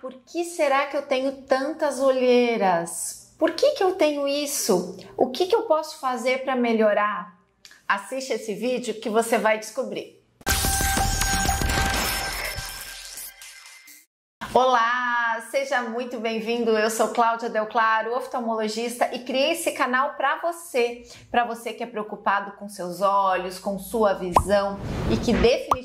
por que será que eu tenho tantas olheiras? Por que, que eu tenho isso? O que, que eu posso fazer para melhorar? Assiste esse vídeo que você vai descobrir. Olá, seja muito bem-vindo. Eu sou Cláudia Del Claro, oftalmologista, e criei esse canal para você, para você que é preocupado com seus olhos, com sua visão e que definitivamente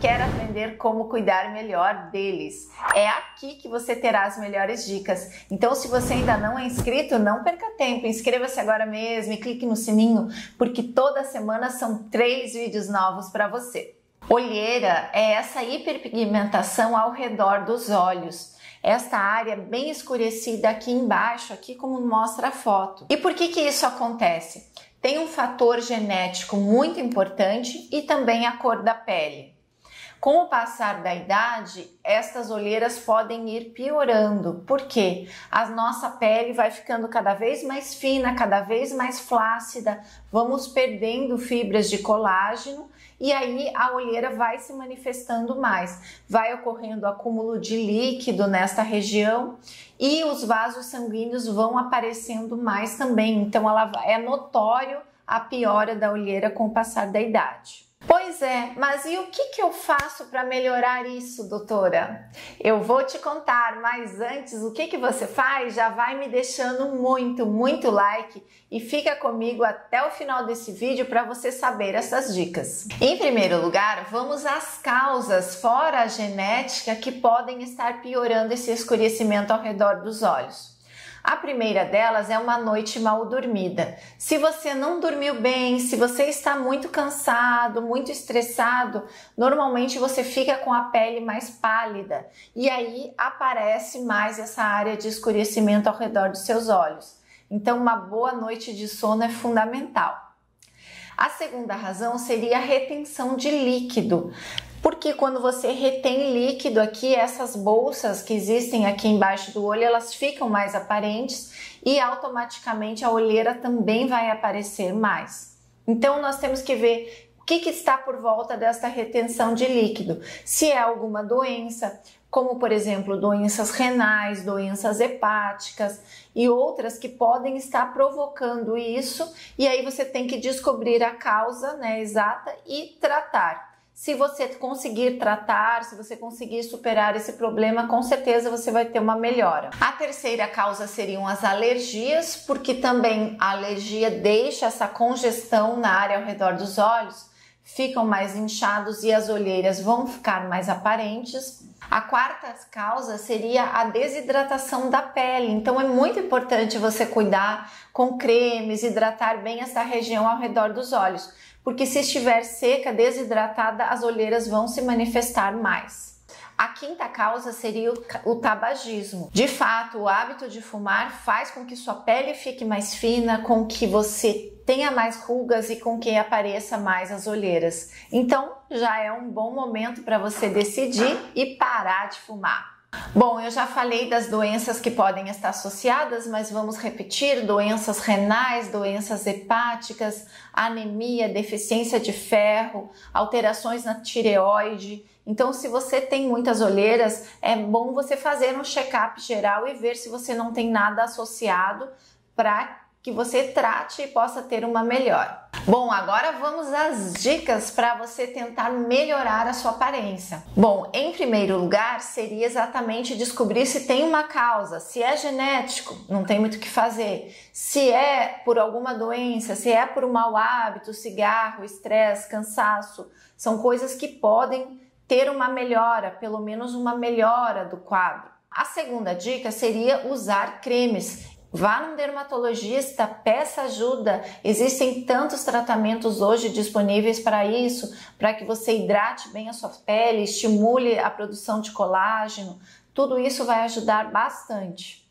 quer aprender como cuidar melhor deles. É aqui que você terá as melhores dicas. Então, se você ainda não é inscrito, não perca tempo, inscreva-se agora mesmo e clique no sininho, porque toda semana são três vídeos novos para você. Olheira é essa hiperpigmentação ao redor dos olhos. Esta área bem escurecida aqui embaixo, aqui como mostra a foto. E por que que isso acontece? Tem um fator genético muito importante e também a cor da pele. Com o passar da idade, estas olheiras podem ir piorando, porque a nossa pele vai ficando cada vez mais fina, cada vez mais flácida, vamos perdendo fibras de colágeno e aí a olheira vai se manifestando mais, vai ocorrendo acúmulo de líquido nesta região e os vasos sanguíneos vão aparecendo mais também. Então ela é notório a piora da olheira com o passar da idade. Pois é, mas e o que, que eu faço para melhorar isso, doutora? Eu vou te contar, mas antes, o que, que você faz? Já vai me deixando muito, muito like e fica comigo até o final desse vídeo para você saber essas dicas. Em primeiro lugar, vamos às causas, fora a genética, que podem estar piorando esse escurecimento ao redor dos olhos. A primeira delas é uma noite mal dormida. Se você não dormiu bem, se você está muito cansado, muito estressado, normalmente você fica com a pele mais pálida e aí aparece mais essa área de escurecimento ao redor dos seus olhos. Então, uma boa noite de sono é fundamental. A segunda razão seria a retenção de líquido porque quando você retém líquido aqui, essas bolsas que existem aqui embaixo do olho, elas ficam mais aparentes e automaticamente a olheira também vai aparecer mais. Então nós temos que ver o que, que está por volta desta retenção de líquido. Se é alguma doença, como por exemplo doenças renais, doenças hepáticas e outras que podem estar provocando isso, e aí você tem que descobrir a causa né, exata e tratar. Se você conseguir tratar, se você conseguir superar esse problema, com certeza você vai ter uma melhora. A terceira causa seriam as alergias, porque também a alergia deixa essa congestão na área ao redor dos olhos, ficam mais inchados e as olheiras vão ficar mais aparentes. A quarta causa seria a desidratação da pele. Então é muito importante você cuidar com cremes, hidratar bem essa região ao redor dos olhos porque se estiver seca, desidratada, as olheiras vão se manifestar mais. A quinta causa seria o, tabagismo. De fato, o hábito de fumar faz com que sua pele fique mais fina, com que você tenha mais rugas e com que apareça mais as olheiras. Então, já é um bom momento para você decidir e parar de fumar. Bom, eu já falei das doenças que podem estar associadas, mas vamos repetir: doenças renais, doenças hepáticas, anemia, deficiência de ferro, alterações na tireoide. Então, se você tem muitas olheiras, é bom você fazer um check-up geral e ver se você não tem nada associado para que você trate e possa ter uma melhora. Bom, agora vamos às dicas para você tentar melhorar a sua aparência. Bom, em primeiro lugar, seria exatamente descobrir se tem uma causa, se é genético, não tem muito o que fazer, se é por alguma doença, se é por um mau hábito, cigarro, estresse, cansaço, são coisas que podem ter uma melhora, pelo menos uma melhora do quadro. A segunda dica seria usar cremes Vá num dermatologista, peça ajuda. Existem tantos tratamentos hoje disponíveis para isso, para que você hidrate bem a sua pele, estimule a produção de colágeno. Tudo isso vai ajudar bastante.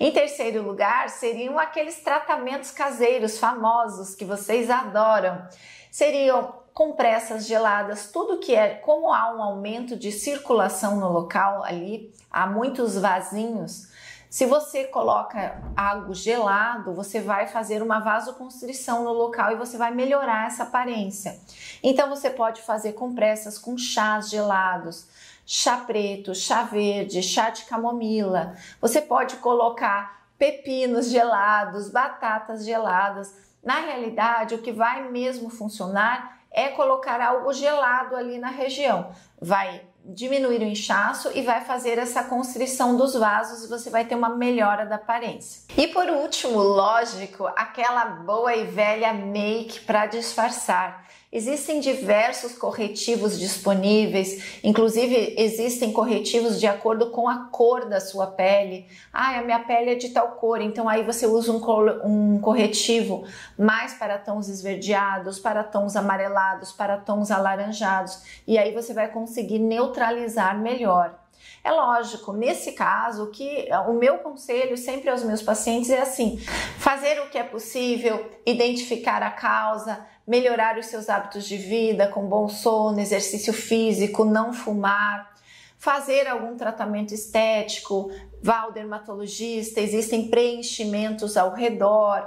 Em terceiro lugar, seriam aqueles tratamentos caseiros famosos que vocês adoram. Seriam compressas geladas, tudo que é, como há um aumento de circulação no local ali, há muitos vasinhos, se você coloca algo gelado, você vai fazer uma vasoconstrição no local e você vai melhorar essa aparência. Então você pode fazer compressas com chás gelados, chá preto, chá verde, chá de camomila. Você pode colocar pepinos gelados, batatas geladas. Na realidade, o que vai mesmo funcionar é colocar algo gelado ali na região. Vai diminuir o inchaço e vai fazer essa constrição dos vasos e você vai ter uma melhora da aparência. E por último, lógico, aquela boa e velha make para disfarçar. Existem diversos corretivos disponíveis, inclusive existem corretivos de acordo com a cor da sua pele. Ah, a minha pele é de tal cor, então aí você usa um, corretivo mais para tons esverdeados, para tons amarelados, para tons alaranjados, e aí você vai conseguir neutralizar melhor. É lógico, nesse caso, que o meu conselho sempre aos meus pacientes é assim: fazer o que é possível, identificar a causa, melhorar os seus hábitos de vida com bom sono, exercício físico, não fumar, fazer algum tratamento estético, vá ao dermatologista, existem preenchimentos ao redor.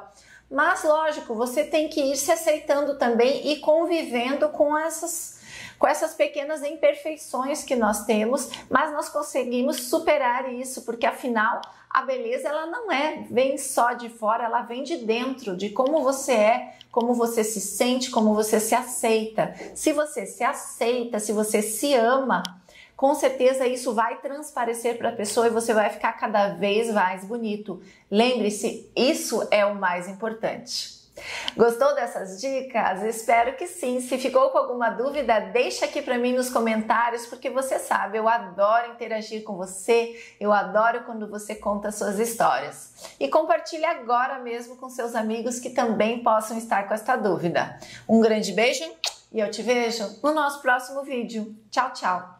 Mas lógico, você tem que ir se aceitando também e convivendo com essas com essas pequenas imperfeições que nós temos, mas nós conseguimos superar isso, porque afinal a beleza ela não é vem só de fora, ela vem de dentro, de como você é, como você se sente, como você se aceita. Se você se aceita, se você se ama, com certeza isso vai transparecer para a pessoa e você vai ficar cada vez mais bonito. Lembre-se, isso é o mais importante. Gostou dessas dicas? Espero que sim. Se ficou com alguma dúvida, deixa aqui para mim nos comentários, porque você sabe, eu adoro interagir com você, eu adoro quando você conta suas histórias. E compartilhe agora mesmo com seus amigos que também possam estar com esta dúvida. Um grande beijo e eu te vejo no nosso próximo vídeo. Tchau, tchau!